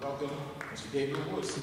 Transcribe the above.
welcome Mr. David Woods.